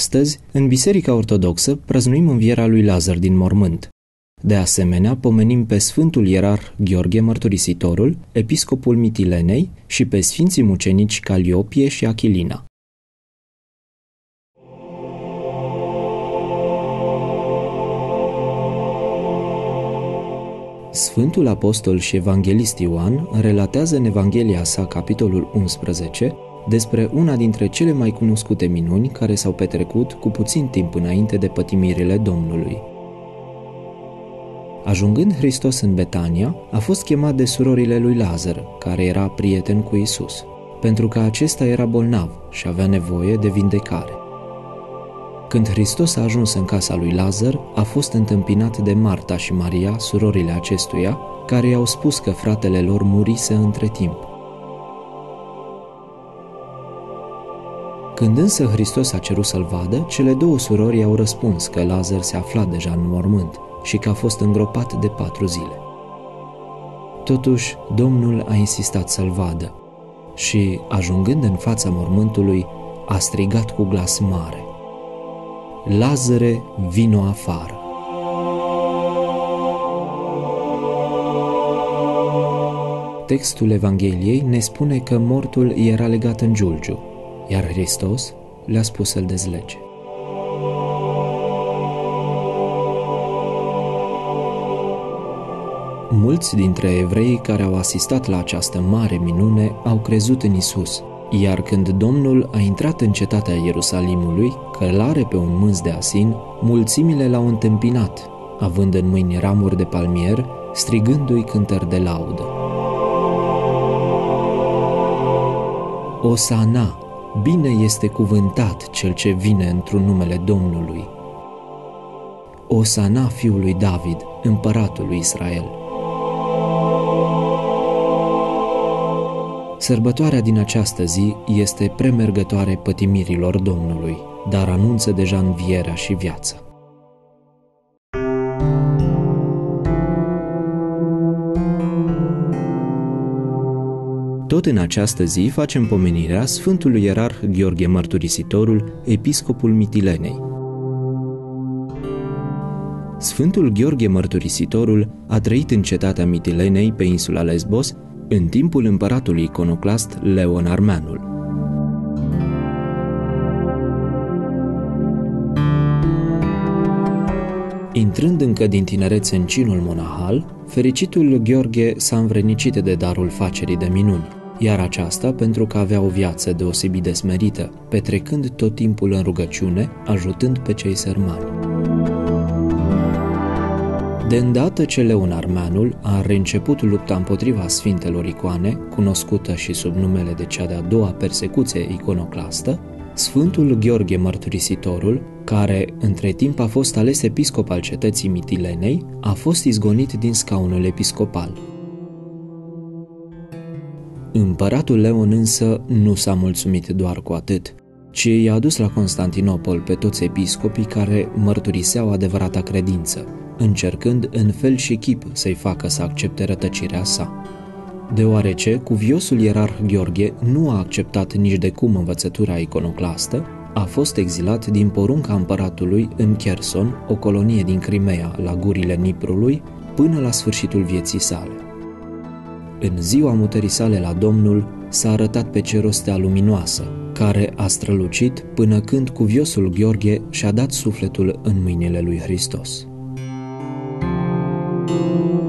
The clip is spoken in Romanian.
Astăzi, în Biserica Ortodoxă, prăznuim învierea lui Lazar din mormânt. De asemenea, pomenim pe Sfântul Ierar Gheorghe Mărturisitorul, episcopul Mitilenei și pe Sfinții Mucenici Caliopie și Achilina. Sfântul Apostol și Evanghelist Ioan relatează în Evanghelia sa, capitolul 11, despre una dintre cele mai cunoscute minuni care s-au petrecut cu puțin timp înainte de pătimirile Domnului. Ajungând Hristos în Betania, a fost chemat de surorile lui Lazar, care era prieten cu Isus, pentru că acesta era bolnav și avea nevoie de vindecare. Când Hristos a ajuns în casa lui Lazar, a fost întâmpinat de Marta și Maria, surorile acestuia, care i-au spus că fratele lor murise între timp. Când însă Hristos a cerut să-l vadă, cele două surori i-au răspuns că Lazar se afla deja în mormânt și că a fost îngropat de patru zile. Totuși, Domnul a insistat să-l vadă și, ajungând în fața mormântului, a strigat cu glas mare. Lazare, vino afară! Textul Evangheliei ne spune că mortul era legat în giulgiu, iar Hristos le-a spus să-l dezlege. Mulți dintre evrei care au asistat la această mare minune au crezut în Isus, iar când Domnul a intrat în cetatea Ierusalimului, călare pe un mânz de asin, mulțimile l-au întâmpinat, având în mâini ramuri de palmier, strigându-i cântări de laudă. Osana, bine este cuvântat cel ce vine într-un numele Domnului. Osana fiului David, împăratul lui Israel. Sărbătoarea din această zi este premergătoare pătimirilor Domnului, dar anunță deja învierea și viața. Tot în această zi facem pomenirea Sfântului Ierarh Gheorghe Mărturisitorul, episcopul Mitilenei. Sfântul Gheorghe Mărturisitorul a trăit în cetatea Mitilenei pe insula Lesbos în timpul împăratului iconoclast Leon Armeanul. Intrând încă din tinerețe în cinul monahal, fericitul Gheorghe s-a învrednicit de darul facerii de minuni, iar aceasta pentru că avea o viață deosebit de smerită, petrecând tot timpul în rugăciune, ajutând pe cei sărmani. De îndată ce Leon Armeanul a reînceput lupta împotriva Sfintelor Icoane, cunoscută și sub numele de cea de-a doua persecuție iconoclastă, Sfântul Gheorghe Mărturisitorul, care între timp a fost ales episcop al cetății Mitilenei, a fost izgonit din scaunul episcopal. Împăratul Leon însă nu s-a mulțumit doar cu atât, ci i-a adus la Constantinopol pe toți episcopii care mărturiseau adevărata credință, încercând în fel și chip să-i facă să accepte rătăcirea sa. Deoarece cuviosul ierarh Gheorghe nu a acceptat nici de cum învățătura iconoclastă, a fost exilat din porunca împăratului în Cherson, o colonie din Crimea, la gurile Niprului, până la sfârșitul vieții sale. În ziua mutării sale la Domnul s-a arătat pe cer o stea luminoasă, care a strălucit până când cuviosul Gheorghe și-a dat sufletul în mâinile lui Hristos. Thank you.